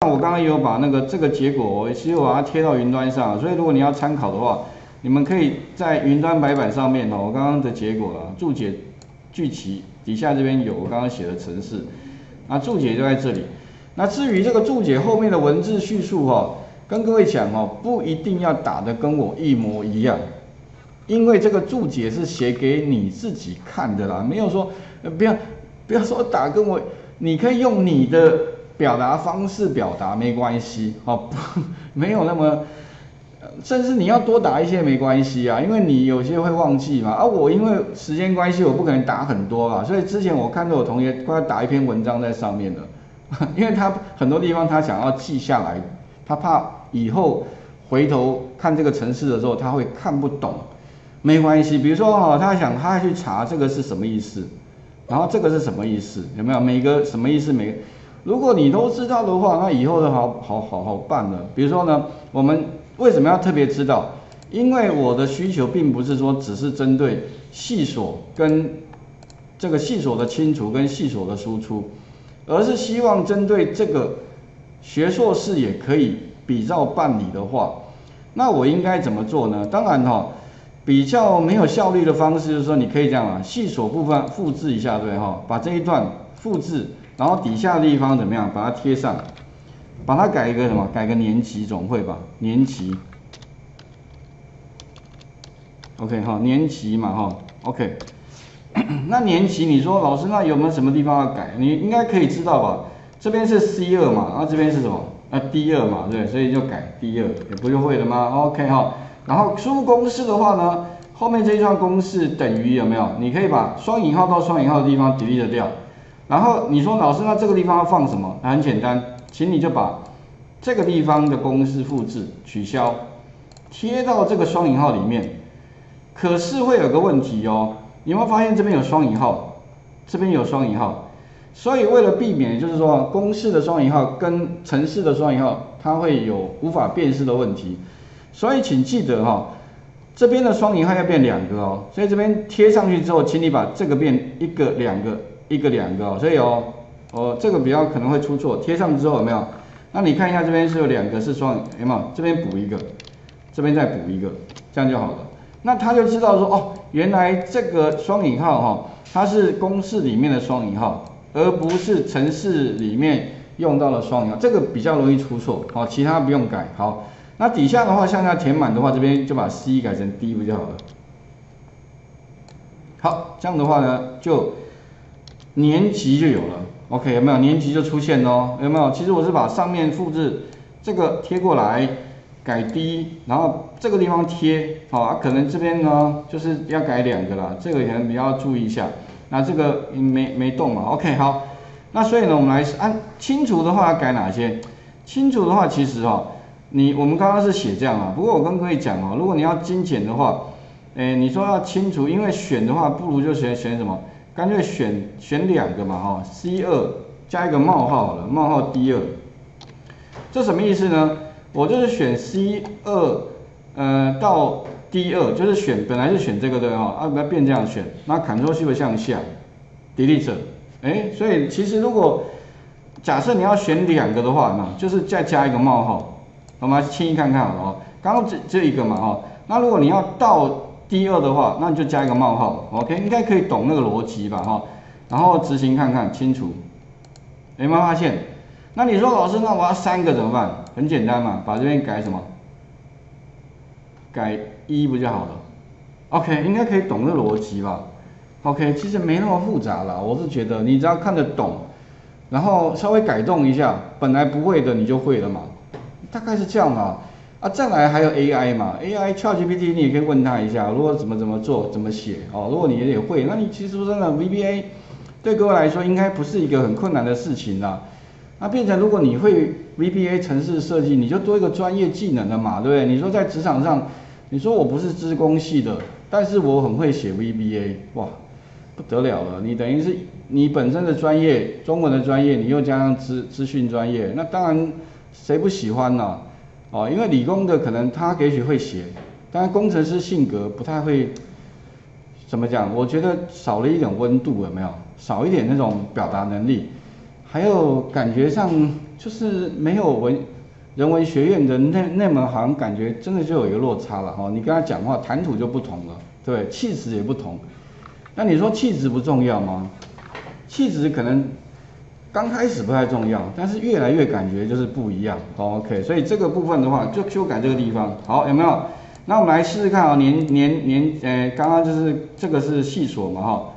那我刚刚有把那个这个结果，我其实我把它贴到云端上，所以如果你要参考的话，你们可以在云端白板上面哦，我刚刚的结果了，注解聚齐底下这边有我刚刚写的程式，那注解就在这里。那至于这个注解后面的文字叙述哈，跟各位讲哦，不一定要打的跟我一模一样，因为这个注解是写给你自己看的啦，没有说不要不要说打跟我，你可以用你的。表达方式表达没关系，哦，不，没有那么，甚至你要多打一些没关系啊，因为你有些会忘记嘛。啊，我因为时间关系，我不可能打很多啊，所以之前我看到我同学快要打一篇文章在上面了，因为他很多地方他想要记下来，他怕以后回头看这个城市的时候他会看不懂，没关系，比如说哦，他想他去查这个是什么意思，然后这个是什么意思，有没有每个什么意思每。如果你都知道的话，那以后都好好好好办了。比如说呢，我们为什么要特别知道？因为我的需求并不是说只是针对细锁跟这个细锁的清除跟细锁的输出，而是希望针对这个学硕士也可以比照办理的话，那我应该怎么做呢？当然哈，比较没有效率的方式就是说，你可以这样啊，细锁部分复制一下，对哈，把这一段复制。然后底下的地方怎么样？把它贴上，把它改一个什么？改个年级总会吧，年级。OK 哈，年级嘛哈，OK。那年级你说老师那有没有什么地方要改？你应该可以知道吧？这边是 C 二嘛，然后这边是什么？啊 D 二嘛，对，所以就改 D 二，也不就会了吗？OK 哈。然后输入公式的话呢，后面这一串公式等于有没有？你可以把双引号到双引号的地方 delete 掉。然后你说老师，那这个地方要放什么？很简单，请你就把这个地方的公式复制取消，贴到这个双引号里面。可是会有个问题哦，你有没有发现这边有双引号，这边有双引号？所以为了避免，就是说公式的双引号跟程式的双引号，它会有无法辨识的问题。所以请记得哈，这边的双引号要变两个哦。所以这边贴上去之后，请你把这个变一个、两个。一个两个，所以哦，哦这个比较可能会出错，贴上之后有没有？那你看一下这边是有两个是双，有没有？这边补一个，这边再补一个，这样就好了。那他就知道说，哦，原来这个双引号哈，它是公式里面的双引号，而不是程式里面用到的双引号，这个比较容易出错。好，其他不用改。好，那底下的话向下填满的话，这边就把 C 改成 D 不就好了？好，这样的话呢就。年级就有了，OK 有没有？年级就出现喽，有没有？其实我是把上面复制这个贴过来，改 D，然后这个地方贴，好，可能这边呢就是要改两个啦，这个可能你要注意一下。那这个没没动嘛，OK 好。那所以呢，我们来按清除的话要改哪些？清除的话，其实哦，你我们刚刚是写这样啊，不过我跟各位讲哦，如果你要精简的话，诶，你说要清除，因为选的话，不如就选选什么？干脆选选两个嘛，哈，C 二加一个冒号了，冒号 D 二，这什么意思呢？我就是选 C 二，呃，到 D 二，就是选本来是选这个的哈，啊，不要变这样选，那 Ctrl Shift 向下，Delete，哎，所以其实如果假设你要选两个的话，那就是再加一个冒号，我们来轻易看看好了哦，刚刚这这一个嘛，哈，那如果你要到第二的话，那你就加一个冒号，OK，应该可以懂那个逻辑吧，哈，然后执行看看清楚，有没有发现？那你说老师，那我要三个怎么办？很简单嘛，把这边改什么？改一不就好了？OK，应该可以懂这逻辑吧？OK，其实没那么复杂啦，我是觉得你只要看得懂，然后稍微改动一下，本来不会的你就会了嘛，大概是这样嘛。啊，再来还有 AI 嘛，AI ChatGPT 你也可以问他一下，如果怎么怎么做，怎么写哦。如果你也会，那你其实真的 VBA 对各位来说应该不是一个很困难的事情啦。那变成如果你会 VBA 城市设计，你就多一个专业技能了嘛，对不对？你说在职场上，你说我不是资工系的，但是我很会写 VBA，哇，不得了了。你等于是你本身的专业，中文的专业，你又加上资资讯专业，那当然谁不喜欢呢？哦，因为理工的可能他也许会写，但是工程师性格不太会，怎么讲？我觉得少了一点温度，有没有？少一点那种表达能力，还有感觉上就是没有文人文学院的那那门，好像感觉真的就有一个落差了哈。你跟他讲话谈吐就不同了，对，气质也不同。那你说气质不重要吗？气质可能刚开始不太重要，但是越来越感觉就是不一样。OK，所以这个部分的话就修改这个地方，好有没有？那我们来试试看啊，年年年，呃，刚刚就是这个是细锁嘛哈，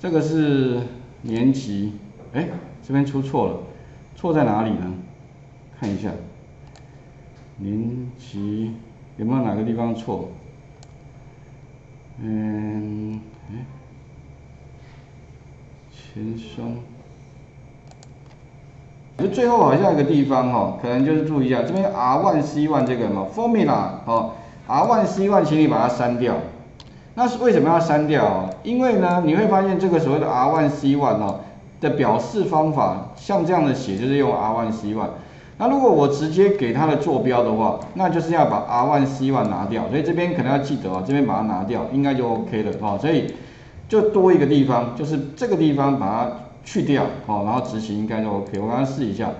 这个是年级，哎，这边出错了，错在哪里呢？看一下，年级有没有哪个地方错？嗯，哎，前双，就最后好像有个地方哈，可能就是注意一下，这边 R one C one 这个嘛，formula 哦。R one C one，请你把它删掉。那是为什么要删掉？因为呢，你会发现这个所谓的 R one C one 哦的表示方法，像这样的写就是用 R one C one。那如果我直接给它的坐标的话，那就是要把 R one C one 拿掉。所以这边可能要记得哦，这边把它拿掉，应该就 OK 了哦。所以就多一个地方，就是这个地方把它去掉哦，然后执行应该就 OK。我刚刚试一下。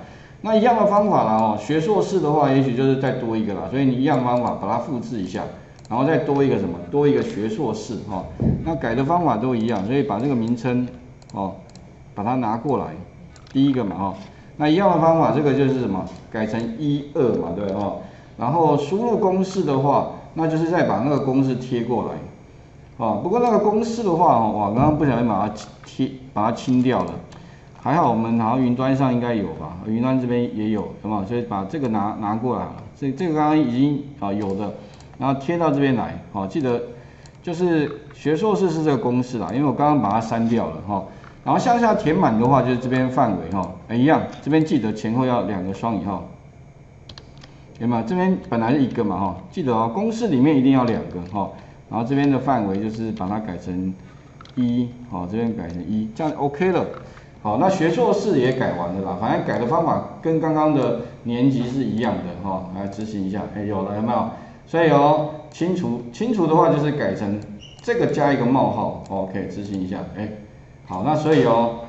那一样的方法啦哦，学硕士的话，也许就是再多一个啦，所以你一样方法把它复制一下，然后再多一个什么？多一个学硕士哈。那改的方法都一样，所以把这个名称哦，把它拿过来，第一个嘛哈。那一样的方法，这个就是什么？改成一二嘛，对哦。然后输入公式的话，那就是再把那个公式贴过来，啊。不过那个公式的话，我，刚刚不小心把它贴，把它清掉了。还好我们好像云端上应该有吧，云端这边也有，好不好？所以把这个拿拿过来了，这这个刚刚已经啊有的，然后贴到这边来，好，记得就是学硕士是这个公式啦，因为我刚刚把它删掉了哈，然后向下填满的话就是这边范围哈，一样，这边记得前后要两个双引号，有没有？这边本来是一个嘛哈，记得哦，公式里面一定要两个哈，然后这边的范围就是把它改成一，好，这边改成一，这样 OK 了。好，那学硕士也改完了啦，反正改的方法跟刚刚的年级是一样的哈，来执行一下，哎，有了有没有？所以哦，清除清除的话就是改成这个加一个冒号，OK，执行一下，哎，好，那所以哦，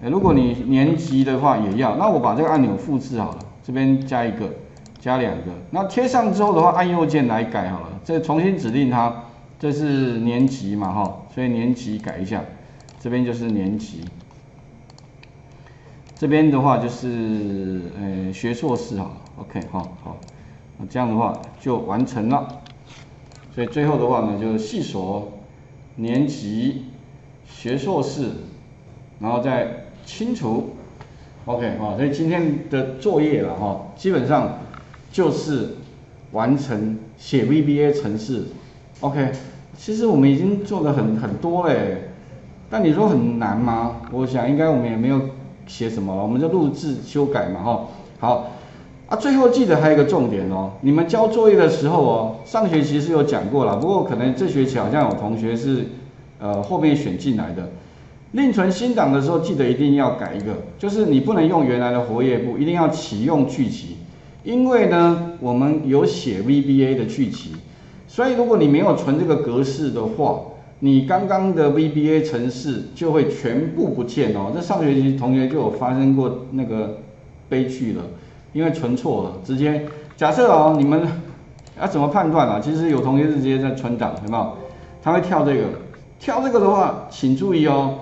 如果你年级的话也要，那我把这个按钮复制好了，这边加一个，加两个，那贴上之后的话，按右键来改好了，这重新指定它，这是年级嘛哈，所以年级改一下，这边就是年级。这边的话就是，呃，学硕士哈，OK，好，好，这样的话就完成了。所以最后的话呢，就是细锁年级学硕士，然后再清除，OK，好，所以今天的作业了哈，基本上就是完成写 VBA 程式，OK，其实我们已经做的很很多嘞，但你说很难吗？我想应该我们也没有。写什么？我们就录制修改嘛，哈，好啊。最后记得还有一个重点哦，你们交作业的时候哦，上学期是有讲过了，不过可能这学期好像有同学是呃后面选进来的。另存新档的时候，记得一定要改一个，就是你不能用原来的活页簿，一定要启用剧集，因为呢我们有写 VBA 的剧集，所以如果你没有存这个格式的话。你刚刚的 VBA 程式就会全部不见哦。这上学期同学就有发生过那个悲剧了，因为存错了，直接假设哦，你们要怎么判断啊？其实有同学是直接在存档，有没有？他会跳这个，跳这个的话，请注意哦，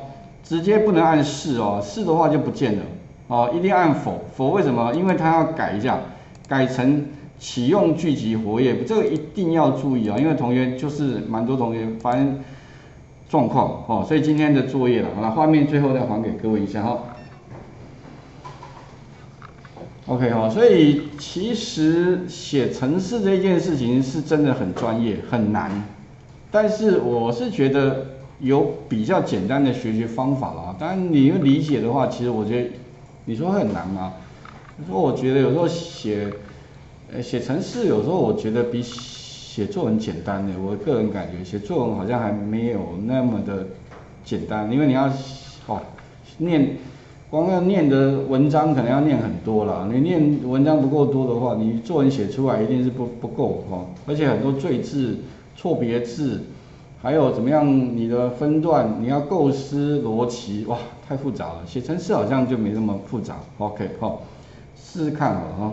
直接不能按是哦，是的话就不见了哦，一定按否，否为什么？因为他要改一下，改成启用聚集活跃，这个一定要注意啊，因为同学就是蛮多同学发现。状况哦，所以今天的作业了，好了，画面最后再还给各位一下哈。OK 哈，所以其实写程式这件事情是真的很专业很难，但是我是觉得有比较简单的学习方法了。当然你要理解的话，其实我觉得你说很难吗？说我觉得有时候写呃写程式，有时候我觉得比。写作文简单的，我个人感觉写作文好像还没有那么的简单，因为你要哦念，光要念的文章可能要念很多了，你念文章不够多的话，你作文写出来一定是不不够哈，而且很多赘字、错别字，还有怎么样你的分段，你要构思逻辑，哇，太复杂了。写程式好像就没那么复杂，OK 哈。试试看吧哈。